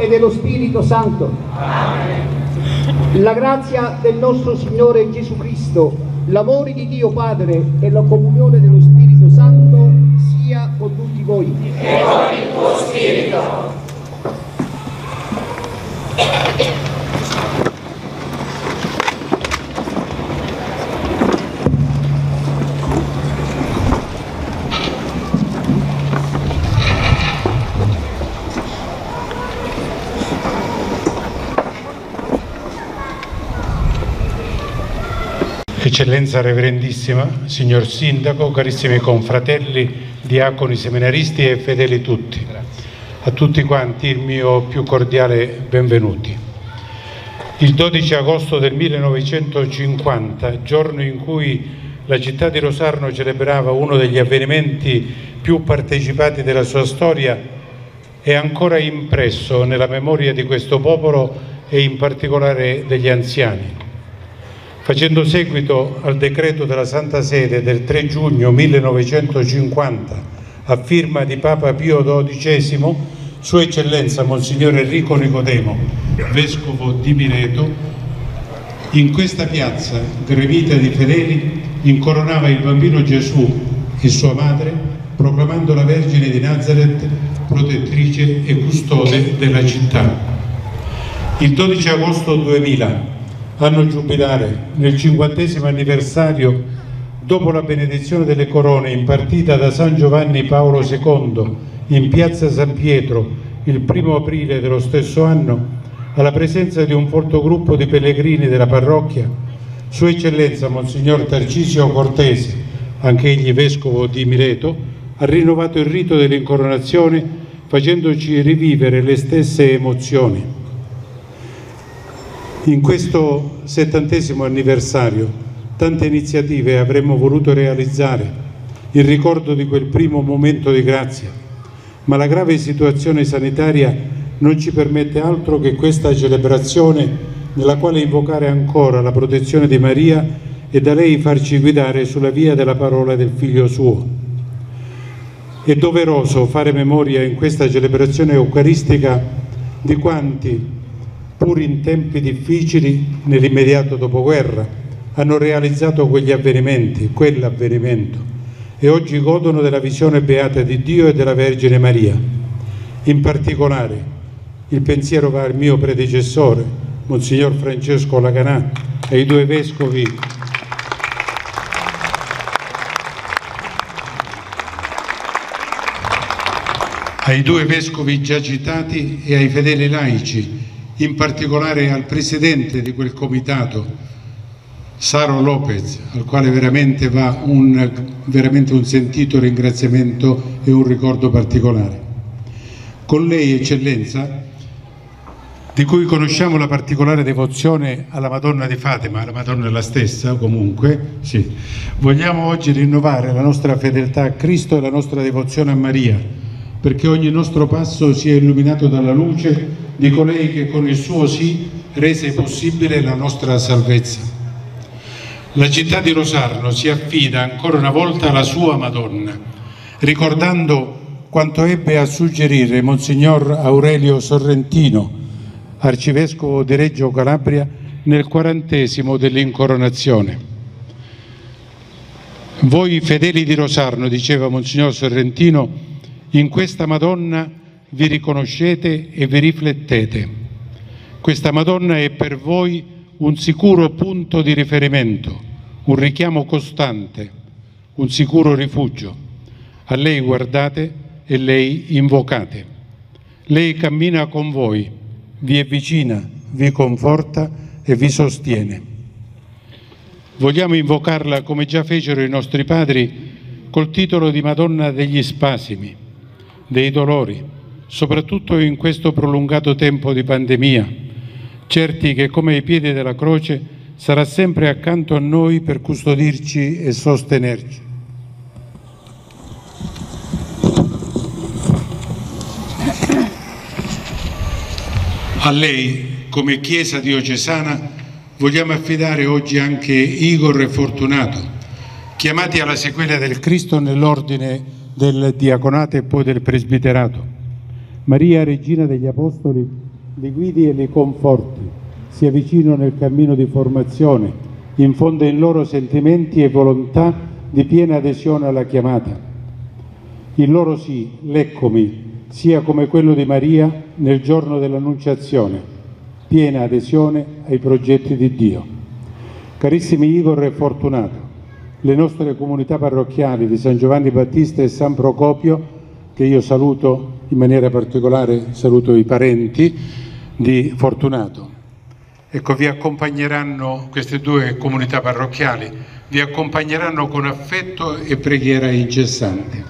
e dello Spirito Santo. Amen. La grazia del nostro Signore Gesù Cristo, l'amore di Dio Padre e la comunione dello Spirito Eccellenza Reverendissima, Signor Sindaco, carissimi confratelli, diaconi, seminaristi e fedeli tutti. A tutti quanti il mio più cordiale benvenuti. Il 12 agosto del 1950, giorno in cui la città di Rosarno celebrava uno degli avvenimenti più partecipati della sua storia, è ancora impresso nella memoria di questo popolo e in particolare degli anziani facendo seguito al decreto della Santa Sede del 3 giugno 1950 a firma di Papa Pio XII, Sua Eccellenza Monsignor Enrico Nicodemo, Vescovo di Mileto, in questa piazza grevita di fedeli incoronava il bambino Gesù e sua madre, proclamando la Vergine di Nazareth protettrice e custode della città. Il 12 agosto 2000 anno giubilare, nel cinquantesimo anniversario, dopo la benedizione delle corone impartita da San Giovanni Paolo II in piazza San Pietro il primo aprile dello stesso anno, alla presenza di un folto gruppo di pellegrini della parrocchia, Sua Eccellenza Monsignor Tarcisio Cortese, anche egli vescovo di Mileto, ha rinnovato il rito dell'incoronazione facendoci rivivere le stesse emozioni. In questo settantesimo anniversario tante iniziative avremmo voluto realizzare in ricordo di quel primo momento di grazia, ma la grave situazione sanitaria non ci permette altro che questa celebrazione nella quale invocare ancora la protezione di Maria e da lei farci guidare sulla via della parola del Figlio suo. È doveroso fare memoria in questa celebrazione eucaristica di quanti pur in tempi difficili nell'immediato dopoguerra, hanno realizzato quegli avvenimenti, quell'avvenimento, e oggi godono della visione beata di Dio e della Vergine Maria. In particolare, il pensiero va al mio predecessore, Monsignor Francesco Laganà, ai due vescovi ai due vescovi già citati e ai fedeli laici in particolare al presidente di quel comitato, Saro Lopez, al quale veramente va un, veramente un sentito ringraziamento e un ricordo particolare. Con lei, Eccellenza, di cui conosciamo la particolare devozione alla Madonna di Fatima, la Madonna è la stessa comunque, sì. vogliamo oggi rinnovare la nostra fedeltà a Cristo e la nostra devozione a Maria, perché ogni nostro passo sia illuminato dalla luce di colei che con il suo sì rese possibile la nostra salvezza. La città di Rosarno si affida ancora una volta alla sua Madonna, ricordando quanto ebbe a suggerire Monsignor Aurelio Sorrentino, arcivescovo di Reggio Calabria, nel quarantesimo dell'incoronazione. Voi fedeli di Rosarno, diceva Monsignor Sorrentino, in questa Madonna vi riconoscete e vi riflettete. Questa Madonna è per voi un sicuro punto di riferimento, un richiamo costante, un sicuro rifugio. A lei guardate e lei invocate. Lei cammina con voi, vi è vicina, vi conforta e vi sostiene. Vogliamo invocarla come già fecero i nostri padri col titolo di Madonna degli spasimi, dei dolori, soprattutto in questo prolungato tempo di pandemia, certi che come ai piedi della croce sarà sempre accanto a noi per custodirci e sostenerci. A lei, come Chiesa diocesana, vogliamo affidare oggi anche Igor e Fortunato, chiamati alla sequela del Cristo nell'ordine del diaconato e poi del presbiterato Maria, Regina degli Apostoli, li guidi e li conforti, sia vicino nel cammino di formazione, infonde in loro sentimenti e volontà di piena adesione alla chiamata. Il loro sì, l'eccomi, sia come quello di Maria nel giorno dell'Annunciazione, piena adesione ai progetti di Dio. Carissimi Igor e Fortunato, le nostre comunità parrocchiali di San Giovanni Battista e San Procopio, che io saluto in maniera particolare, saluto i parenti di Fortunato. Ecco, vi accompagneranno queste due comunità parrocchiali, vi accompagneranno con affetto e preghiera incessante.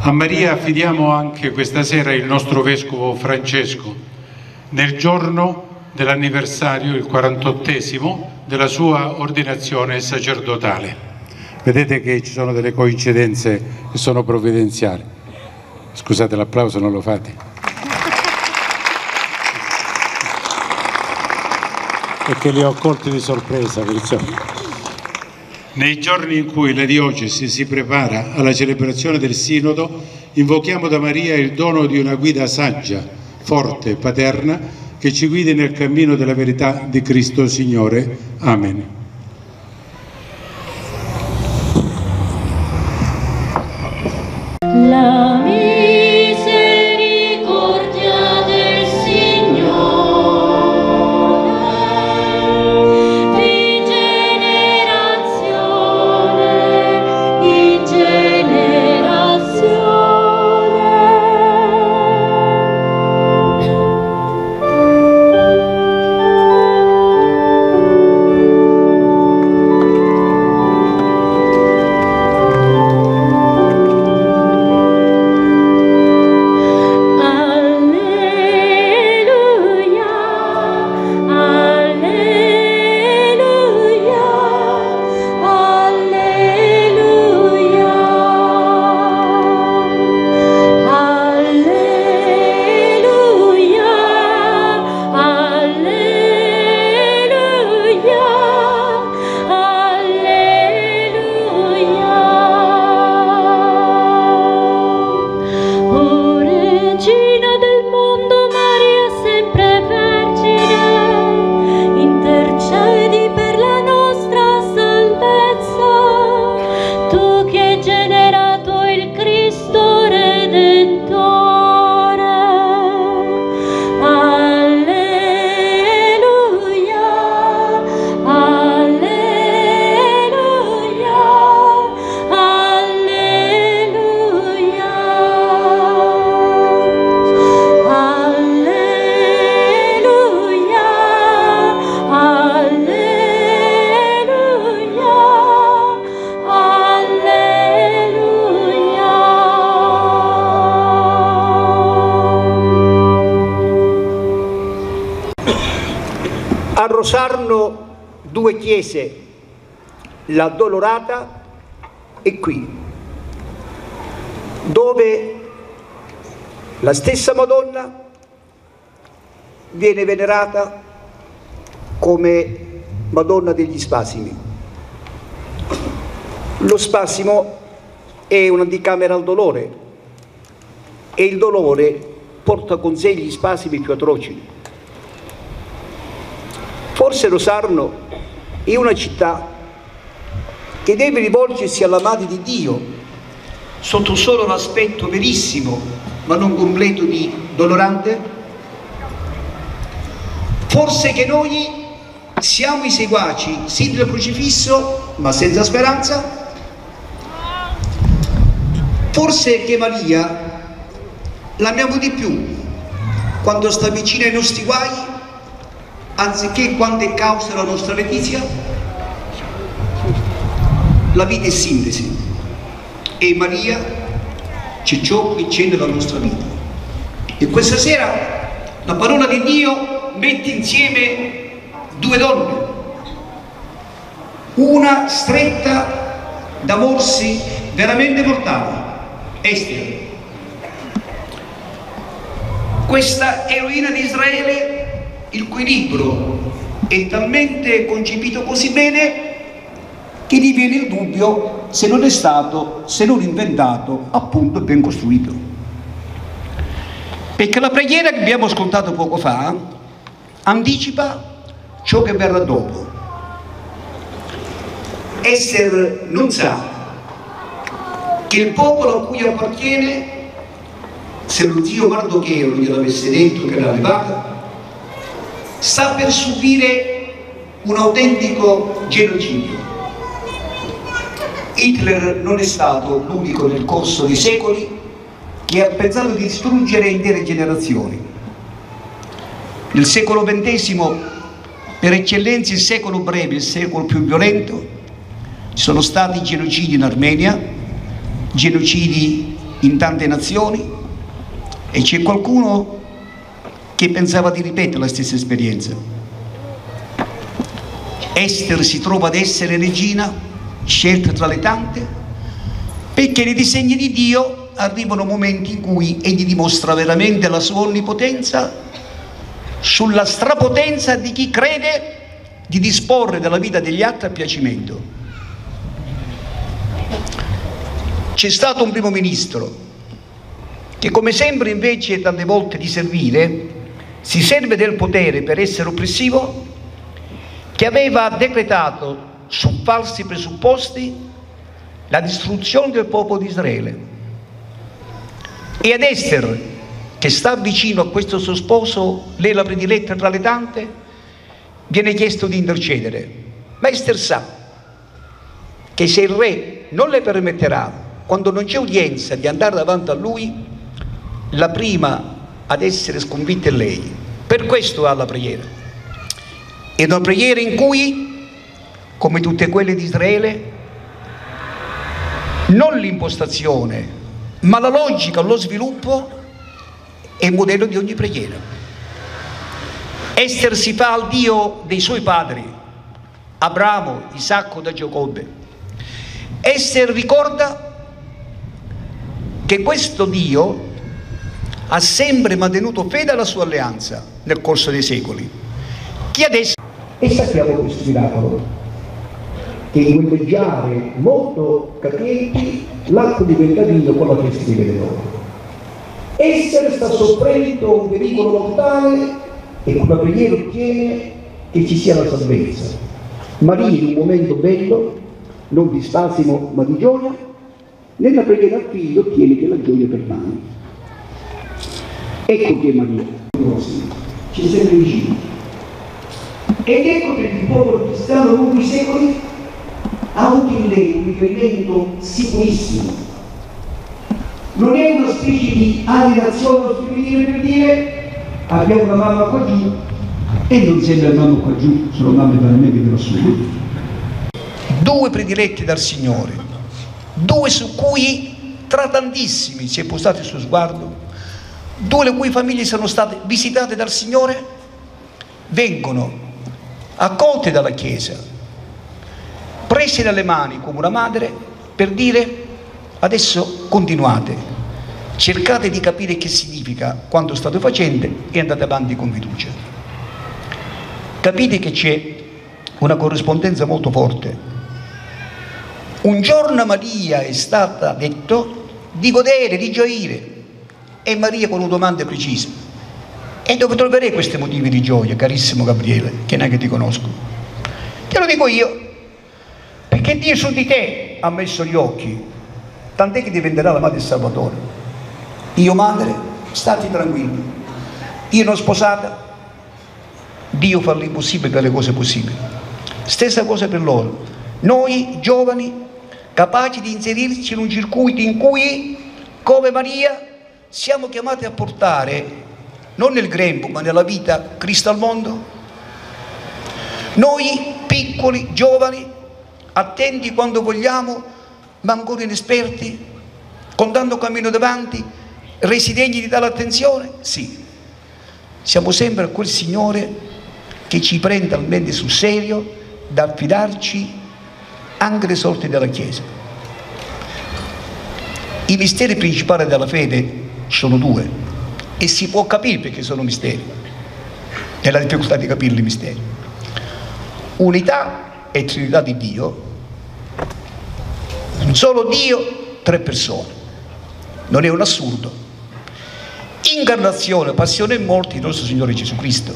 A Maria affidiamo anche questa sera il nostro Vescovo Francesco, nel giorno dell'anniversario, il 48 della sua ordinazione sacerdotale. Vedete che ci sono delle coincidenze che sono provvidenziali. Scusate l'applauso, non lo fate. Perché li ho colti di sorpresa, perciò. Nei giorni in cui la diocesi si prepara alla celebrazione del Sinodo, invochiamo da Maria il dono di una guida saggia, forte, paterna, che ci guidi nel cammino della verità di Cristo Signore. Amen. Chiese la Dolorata è qui, dove la stessa Madonna viene venerata come Madonna degli spasimi. Lo spasimo è un'anticamera al dolore e il dolore porta con sé gli spasimi più atroci. Forse Rosarno è una città che deve rivolgersi alla Madre di Dio sotto solo l'aspetto verissimo ma non completo di dolorante? Forse che noi siamo i seguaci sì del crocifisso ma senza speranza? Forse che Maria l'amiamo di più quando sta vicino ai nostri guai anziché quando è causa la nostra letizia? La vita è sintesi e Maria c'è ciò che c'è nella nostra vita. E questa sera la parola di Dio mette insieme due donne, una stretta da morsi veramente mortali, Esther. Questa eroina di Israele il cui libro è talmente concepito così bene che gli viene il dubbio se non è stato, se non inventato, appunto ben costruito. Perché la preghiera che abbiamo ascoltato poco fa anticipa ciò che verrà dopo. Esther non sa che il popolo a cui appartiene, se lo zio Mardocheo gliel'avesse detto che l'ha levata, sta per subire un autentico genocidio. Hitler non è stato l'unico nel corso dei secoli che ha pensato di distruggere intere generazioni. Nel secolo XX, per eccellenza il secolo breve, il secolo più violento, ci sono stati genocidi in Armenia, genocidi in tante nazioni e c'è qualcuno che pensava di ripetere la stessa esperienza. Esther si trova ad essere regina, scelta tra le tante, perché nei disegni di Dio arrivano momenti in cui egli dimostra veramente la sua onnipotenza sulla strapotenza di chi crede di disporre della vita degli altri a piacimento. C'è stato un primo ministro che come sempre invece tante volte di servire si serve del potere per essere oppressivo, che aveva decretato su falsi presupposti la distruzione del popolo di Israele. E ad Esther, che sta vicino a questo suo sposo, lei la prediletta tra le tante, viene chiesto di intercedere. Ma Esther sa che se il re non le permetterà quando non c'è udienza di andare davanti a lui, la prima ad essere sconfitta è lei. Per questo ha la preghiera. È una preghiera in cui, come tutte quelle di Israele, non l'impostazione, ma la logica, lo sviluppo è il modello di ogni preghiera. Esther si fa al Dio dei suoi padri, Abramo, Isacco da Giacobbe. Esther ricorda che questo Dio ha sempre mantenuto fede alla sua alleanza nel corso dei secoli. Che adesso... E sappiamo questo miracolo, che in quel mangiare molto capienti l'acqua diventa vino con la testa di veleno. Essere sta soffrendo un pericolo mortale e con la preghiera ottiene che ci sia la salvezza. Maria in un momento bello, non di spasimo ma di gioia, nella preghiera al figlio ottiene che la gioia permane. Ecco che Maria, ci è sempre vicino. Ed ecco che il popolo cristiano lungo i secoli ha avuto in lei un riferimento sicurissimo. Non è una specie di alienazione spirituale per dire abbiamo una mamma qua giù e non sembra mamma qua giù, sono mamme veramente sud. Due prediletti dal Signore, due su cui tra tantissimi si è postato il suo sguardo, due le cui famiglie sono state visitate dal Signore, vengono accolte dalla Chiesa, prese dalle mani come una madre per dire adesso continuate, cercate di capire che significa quanto state facendo e andate avanti con fiducia. Capite che c'è una corrispondenza molto forte un giorno a Maria è stata detto di godere, di gioire. E Maria con una domanda precisa. E dove troverei questi motivi di gioia, carissimo Gabriele, che neanche ti conosco? Te lo dico io, perché Dio su di te ha messo gli occhi, tant'è che diventerà la madre del Salvatore. Io madre, stati tranquilli. Io non sposata, Dio fa l'impossibile per le cose possibili. Stessa cosa per loro. Noi giovani capaci di inserirci in un circuito in cui, come Maria, siamo chiamati a portare, non nel grembo, ma nella vita, Cristo al mondo? Noi, piccoli, giovani, attenti quando vogliamo, ma ancora inesperti, con tanto cammino davanti, resi degni di tale attenzione? Sì, siamo sempre a quel Signore che ci prende talmente sul serio da affidarci anche le sorti della Chiesa. I misteri principali della fede sono due e si può capire perché sono misteri. È la difficoltà di capire i misteri. Unità e Trinità di Dio, un solo Dio, tre persone. Non è un assurdo. incarnazione, passione e morte di nostro Signore Gesù Cristo,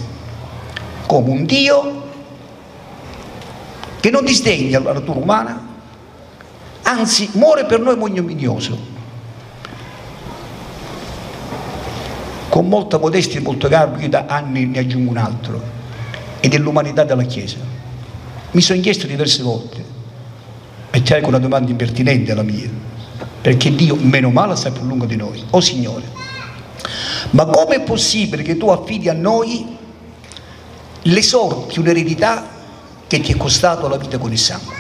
come un Dio che non disdegna la natura umana, anzi muore per noi ignominioso. Con molta modestia e molto garbo, io da anni ne aggiungo un altro, e dell'umanità della Chiesa. Mi sono chiesto diverse volte, e c'è anche una domanda impertinente la mia, perché Dio meno male sta più lungo di noi. Oh Signore, ma come è possibile che tu affidi a noi le sorti, un'eredità che ti è costato la vita con il sangue?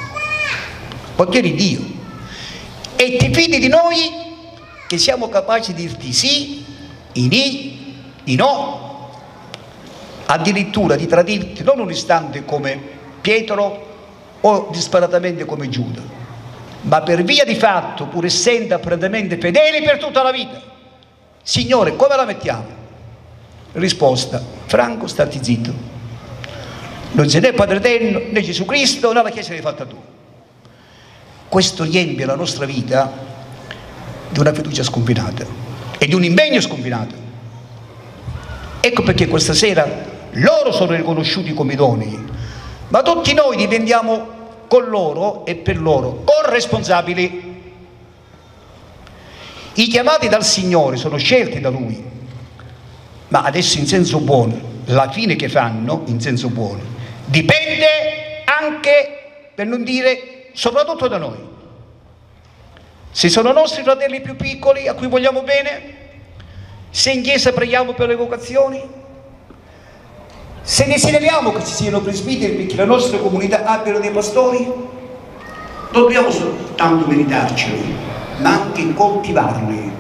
Eri Dio e ti fidi di noi che siamo capaci di dirti sì, i ni, i no, addirittura di tradirti non un istante come Pietro o disparatamente come Giuda, ma per via di fatto, pur essendo apparentemente fedeli per tutta la vita. Signore, come la mettiamo? Risposta, Franco, stati zitto. Non c'è né Padre Eterno, né Gesù Cristo, né la Chiesa l'hai fatta tu. Questo riempie la nostra vita di una fiducia sconfinata e di un impegno sconfinato. Ecco perché questa sera loro sono riconosciuti come idonei, ma tutti noi diventiamo con loro e per loro corresponsabili. I chiamati dal Signore sono scelti da Lui, ma adesso in senso buono, la fine che fanno in senso buono, dipende anche, per non dire, soprattutto da noi. Se sono nostri fratelli più piccoli a cui vogliamo bene, se in chiesa preghiamo per le vocazioni, se desideriamo che ci siano presbiteri che la nostra comunità abbiano dei pastori, dobbiamo soltanto meritarceli, ma anche coltivarli.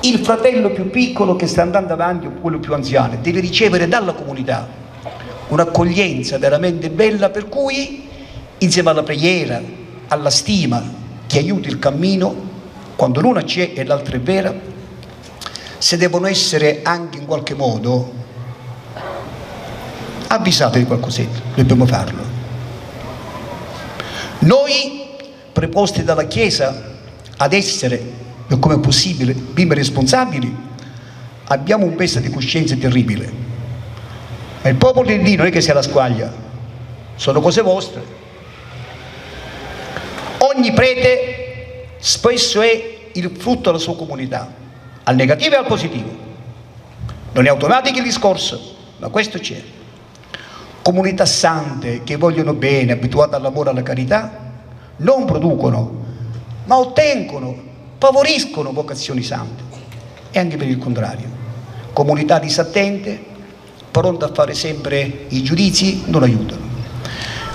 Il fratello più piccolo che sta andando avanti o quello più anziano deve ricevere dalla comunità un'accoglienza veramente bella per cui insieme alla preghiera, alla stima che aiuti il cammino, quando l'una c'è e l'altra è vera, se devono essere anche in qualche modo avvisate di qualcosetto, dobbiamo farlo. Noi, preposti dalla Chiesa ad essere, per come è possibile, prima responsabili, abbiamo un peso di coscienza terribile. Ma il popolo di Dio non è che sia la squaglia, sono cose vostre. Ogni prete spesso è il frutto della sua comunità, al negativo e al positivo. Non è automatico il discorso, ma questo c'è comunità sante che vogliono bene, abituate all'amore e alla carità, non producono, ma ottengono, favoriscono vocazioni sante. E anche per il contrario, comunità disattente, pronte a fare sempre i giudizi, non aiutano.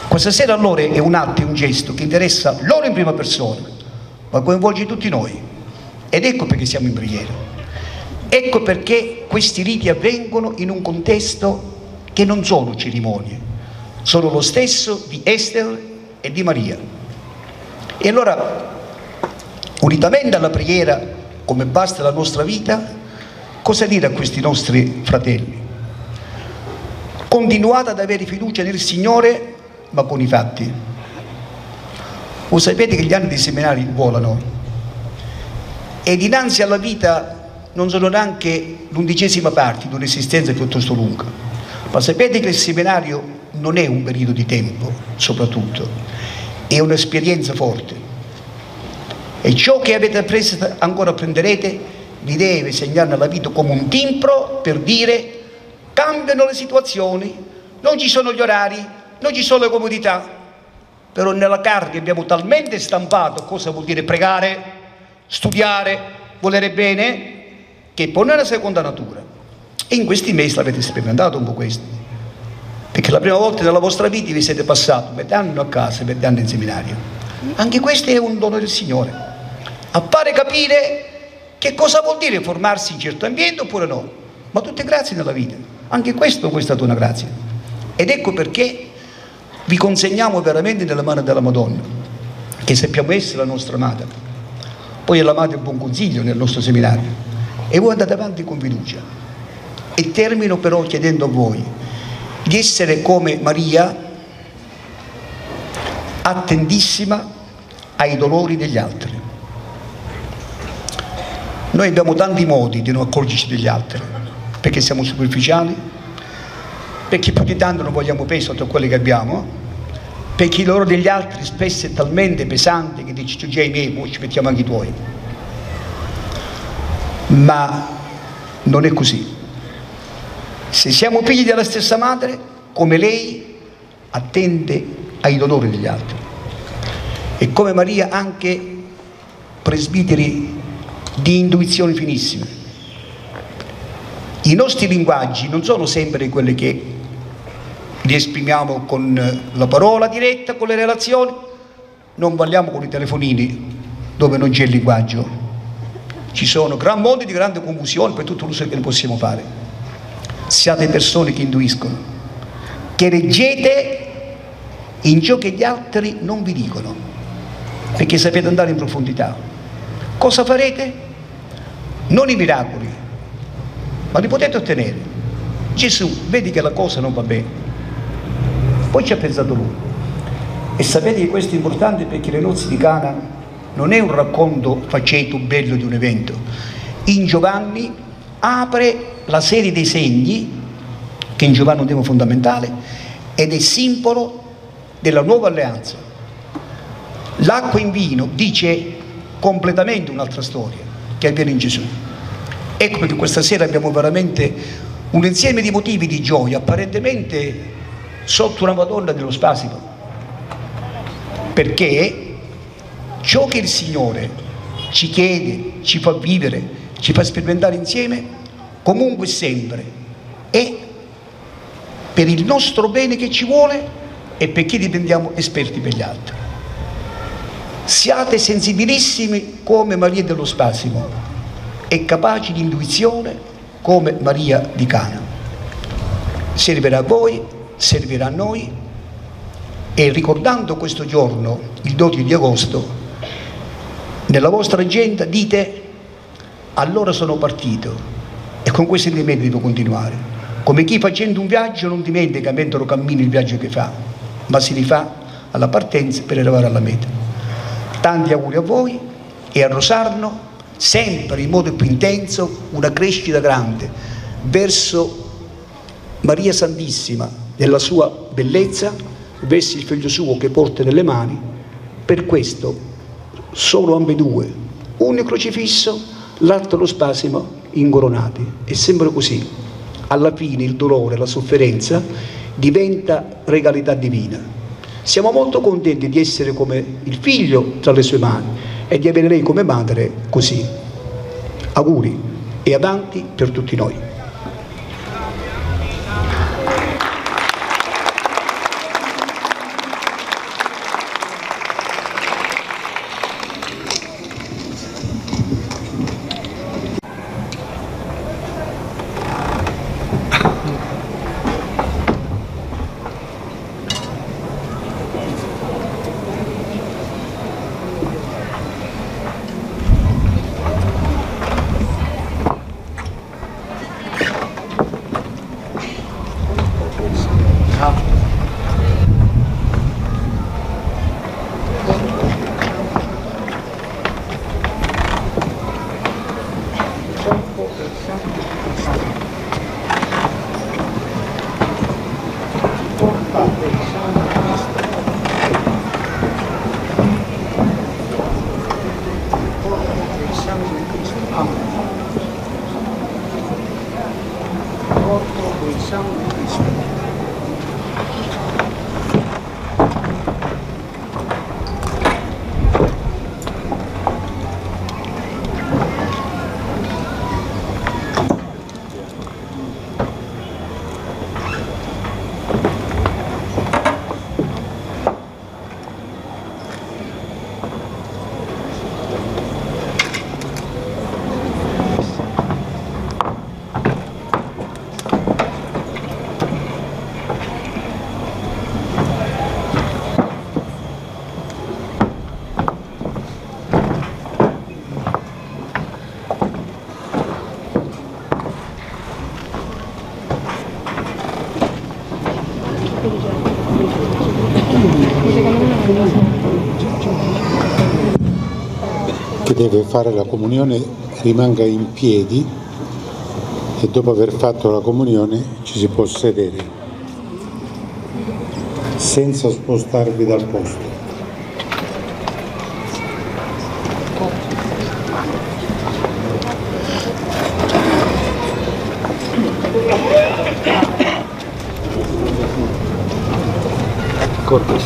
Questa sera allora è un atto, è un gesto che interessa loro in prima persona, ma coinvolge tutti noi. Ed ecco perché siamo in preghiera. Ecco perché questi riti avvengono in un contesto che non sono cerimonie, sono lo stesso di Esther e di Maria. E allora, unitamente alla preghiera, come basta la nostra vita, cosa dire a questi nostri fratelli? Continuate ad avere fiducia nel Signore, ma con i fatti. Voi sapete che gli anni dei seminari volano e dinanzi alla vita non sono neanche l'undicesima parte di un'esistenza piuttosto lunga. Ma sapete che il seminario non è un periodo di tempo, soprattutto, è un'esperienza forte. E ciò che avete appreso ancora prenderete vi deve segnare nella vita come un timpro per dire cambiano le situazioni, non ci sono gli orari, non ci sono le comodità, però nella carne abbiamo talmente stampato cosa vuol dire pregare, studiare, volere bene, che pone una seconda natura. E in questi mesi l'avete sperimentato un po' questo. Perché la prima volta nella vostra vita vi siete passati metà anno a casa e metà anno in seminario. Anche questo è un dono del Signore. A fare capire che cosa vuol dire formarsi in certo ambiente oppure no. Ma tutte grazie nella vita. Anche questo è stata una grazia. Ed ecco perché vi consegniamo veramente nella mano della Madonna, che sappiamo essere la nostra amata. Poi è l'amata il buon consiglio nel nostro seminario. E voi andate avanti con fiducia. E termino però chiedendo a voi di essere come Maria, attentissima ai dolori degli altri. Noi abbiamo tanti modi di non accorgerci degli altri, perché siamo superficiali, perché più di tanto non vogliamo peso tra quelli che abbiamo, perché loro degli altri spesso è talmente pesante che dici tu già i miei, ci mettiamo anche i tuoi. Ma non è così. Se siamo figli della stessa madre, come lei attende ai dolori degli altri. E come Maria anche presbiteri di intuizioni finissime. I nostri linguaggi non sono sempre quelli che li esprimiamo con la parola diretta, con le relazioni, non parliamo con i telefonini dove non c'è il linguaggio. Ci sono gran mondi di grande confusione per tutto l'uso che ne possiamo fare. Siate persone che intuiscono, che leggete in ciò che gli altri non vi dicono, perché sapete andare in profondità. Cosa farete? Non i miracoli, ma li potete ottenere. Gesù vedi che la cosa non va bene. Poi ci ha pensato lui. E sapete che questo è importante perché le nozze di Cana non è un racconto faceto bello di un evento. In Giovanni apre la serie dei segni, che in Giovanni è un tema fondamentale, ed è simbolo della nuova alleanza. L'acqua in vino dice completamente un'altra storia che avviene in Gesù. Ecco perché questa sera abbiamo veramente un insieme di motivi di gioia, apparentemente sotto una Madonna dello spasimo, perché ciò che il Signore ci chiede, ci fa vivere, ci fa sperimentare insieme, comunque sempre è per il nostro bene che ci vuole e perché diventiamo esperti per gli altri. Siate sensibilissimi come Maria dello Spasimo e capaci di intuizione come Maria di Cana. Servirà a voi, servirà a noi e ricordando questo giorno, il 12 di agosto, nella vostra agenda dite allora sono partito e con questo sentimento devo continuare. Come chi facendo un viaggio non dimentica mentre cammina il viaggio che fa, ma si rifà alla partenza per arrivare alla meta. Tanti auguri a voi e a Rosarno sempre in modo più intenso una crescita grande verso Maria Santissima nella sua bellezza, verso il figlio suo che porta nelle mani. Per questo solo ambedue, uno crocifisso, l'altro lo spasimo incoronati. È sempre così. Alla fine il dolore, la sofferenza diventa regalità divina. Siamo molto contenti di essere come il figlio tra le sue mani e di avere lei come madre così. Auguri e avanti per tutti noi. Che deve fare la comunione rimanga in piedi e dopo aver fatto la comunione ci si può sedere senza spostarvi dal posto. Corpo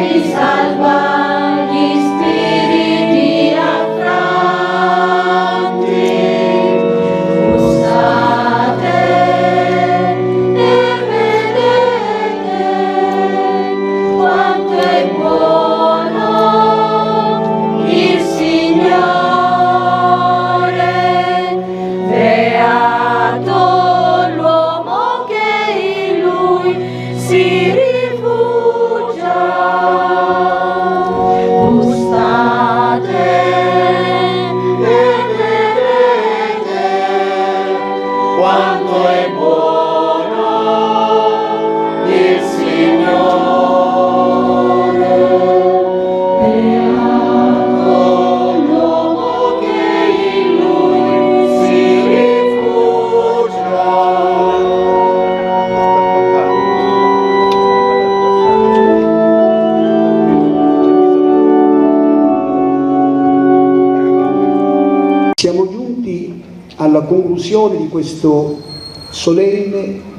mi salvador.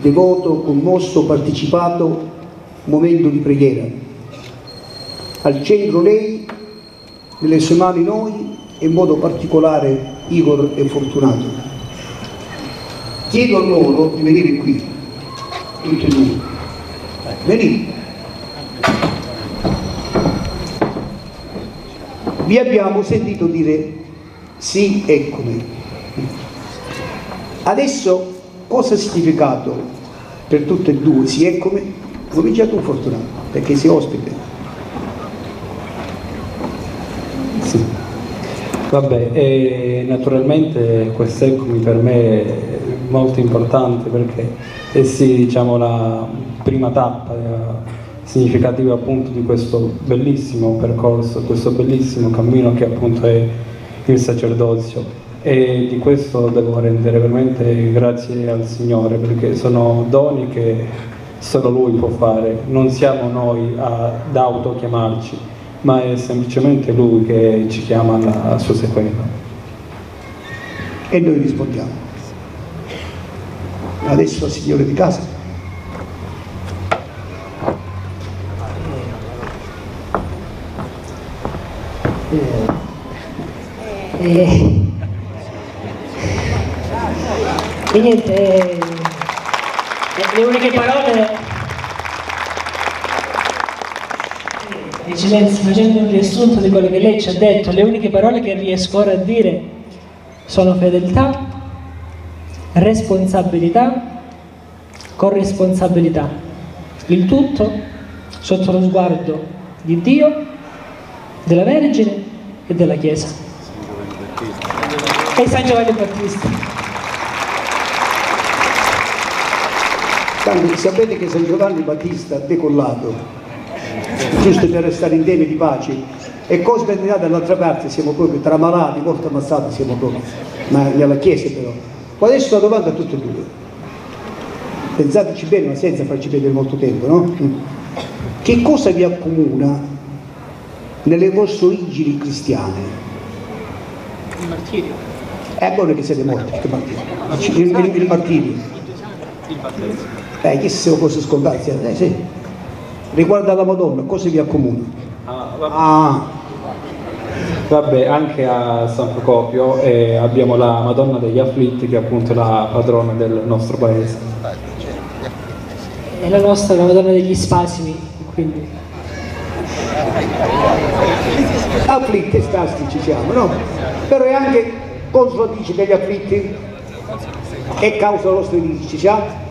Devoto, commosso, partecipato momento di preghiera. Al centro lei, nelle sue mani noi e in modo particolare Igor e Fortunato. Chiedo a loro di venire qui, tutti e due. Venite. Vi abbiamo sentito dire sì, eccomi. Adesso cosa ha significato per tutte e due, sì, eccomi? Comincia tu Fortunato, perché sei ospite. Sì. Vabbè, e naturalmente questo eccomi per me è molto importante perché è sì, diciamo, la prima tappa eh, significativa appunto di questo bellissimo percorso, questo bellissimo cammino che appunto è il sacerdozio e di questo devo rendere veramente grazie al Signore perché sono doni che solo Lui può fare, non siamo noi ad autochiamarci, ma è semplicemente Lui che ci chiama alla sua sequenza. E noi rispondiamo. Adesso al Signore di casa. E, e niente, eh, le uniche parole, Eccellenza, facendo un riassunto di quello che lei ci ha detto, le uniche parole che riesco ora a dire sono fedeltà, responsabilità, corresponsabilità. Il tutto sotto lo sguardo di Dio, della Vergine e della Chiesa e San Giovanni Battista. Tanto sapete che San Giovanni Battista ha decollato, giusto per restare in temi di pace, e Cosme e dall'altra parte siamo proprio tra malati, molto ammazzati siamo proprio, ma nella Chiesa però. Ma adesso una domanda a tutti e due. Pensateci bene, ma senza farci perdere molto tempo, no? Che cosa vi accomuna nelle vostre origini cristiane? Il martirio. È buono che siete morti, che martirio. Il, il, il martirio. Eh, che sono cose scontate, eh, sì. Riguardo alla Madonna, cosa vi accomuna? Ah, vabbè. Ah. vabbè. anche a San Procopio eh, abbiamo la Madonna degli Afflitti che è appunto la padrona del nostro paese. È la nostra, la Madonna degli Spasimi, quindi. Afflitti e stasti ci siamo, no? Però è anche consuatici degli afflitti e causa nostra crisi. Ci siamo?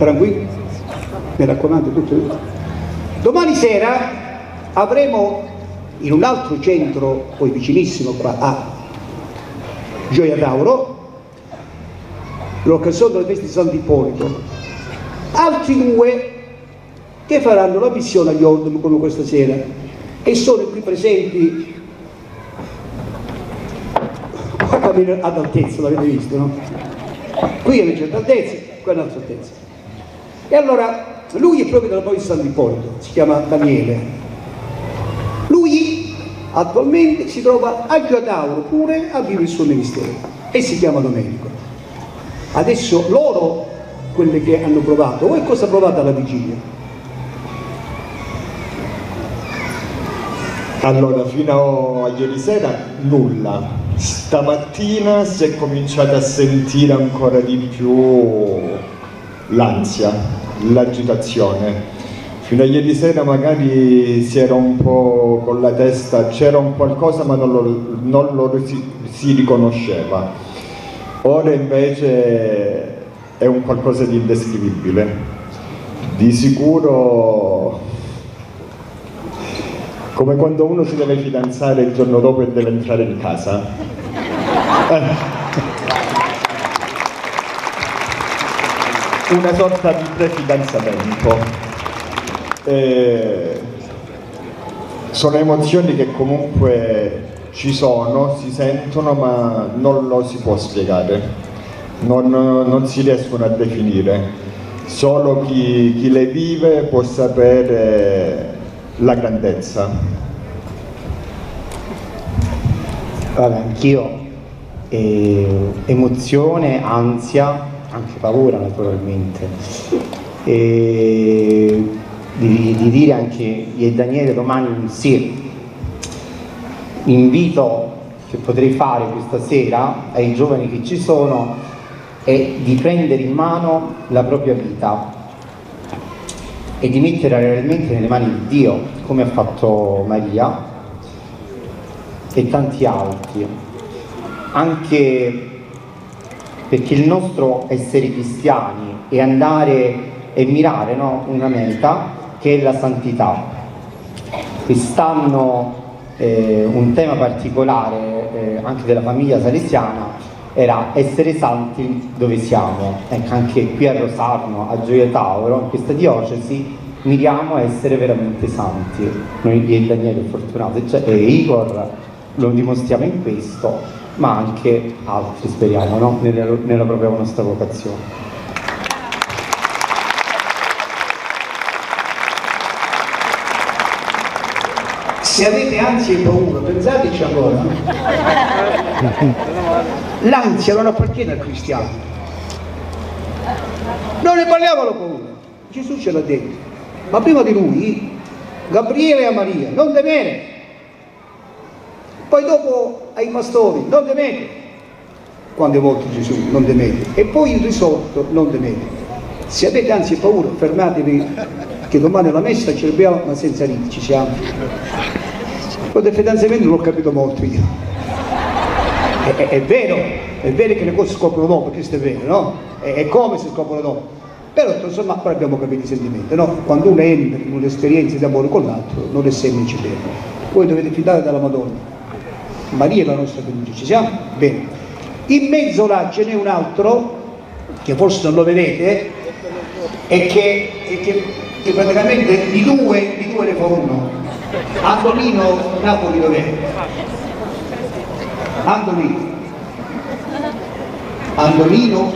Tranquilli? Mi raccomando tutto. Domani sera avremo in un altro centro, poi vicinissimo qua a Gioia d'Auro, l'occasione del festa di Sant'Ippolito, altri due che faranno la missione agli Ordini come questa sera e sono qui presenti ad altezza, l'avete visto, no? Qui è una certa altezza, qua è un'altra altezza. E allora, lui è proprio della provincia di San Ippolito, si chiama Daniele. Lui attualmente si trova a Giadauro pure a vivere il suo ministero e si chiama Domenico. Adesso loro, quelle che hanno provato, voi cosa provate alla vigilia? Allora, fino a ieri sera nulla, Stamattina si è cominciato a sentire ancora di più l'ansia, l'agitazione. Fino a ieri sera magari si era un po' con la testa, c'era un qualcosa ma non lo, non lo si, si riconosceva. Ora invece è un qualcosa di indescrivibile. Di sicuro come quando uno si deve fidanzare il giorno dopo e deve entrare in casa. Una sorta di prefidanzamento. Eh, sono emozioni che comunque ci sono, si sentono, ma non lo si può spiegare, non, non si riescono a definire. Solo chi, chi le vive può sapere la grandezza. Vabbè, anch'io emozione, ansia, anche paura naturalmente. E di, di dire anche io e Daniele domani sì. L'invito che potrei fare questa sera ai giovani che ci sono è di prendere in mano la propria vita e di metterla realmente nelle mani di Dio, come ha fatto Maria e tanti altri. Anche perché il nostro essere cristiani è andare e mirare no? una meta che è la santità. Quest'anno eh, un tema particolare eh, anche della famiglia salesiana era essere santi dove siamo. Ecco, anche qui a Rosarno, a Gioia Tauro, in questa diocesi, miriamo a essere veramente santi. Noi e Daniele Fortunato cioè, e Igor lo dimostriamo in questo, ma anche altri speriamo, no? nella, nella propria nostra vocazione. Se avete ansia e paura, pensateci allora. L'ansia non appartiene al cristiano. Non ne parliamo la paura. Gesù ce l'ha detto. Ma prima di lui, Gabriele a Maria, non temere. Poi dopo ai pastori, non temete. Quante volte Gesù, non temete. E poi il risorto, non temete. Se avete ansia e paura, fermatevi che domani alla messa ci abbiamo, ma senza riti, ci siamo. Poi del fidanzamento non ho capito molto io. È, è, è, vero, è vero che le cose scoprono dopo, questo è vero, no? È, è come si scoprono dopo. Però insomma poi abbiamo capito i sentimenti, no? Quando uno entra in un'esperienza di amore con l'altro non è semplice vero. Voi dovete fidare dalla Madonna. Maria è la nostra fiducia, ci siamo? Bene. In mezzo là ce n'è un altro, che forse non lo vedete, e che, e che, che praticamente di due, di due ne fa uno Andolino Napoli dov'è? Andolino Andolino